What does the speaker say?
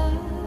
love.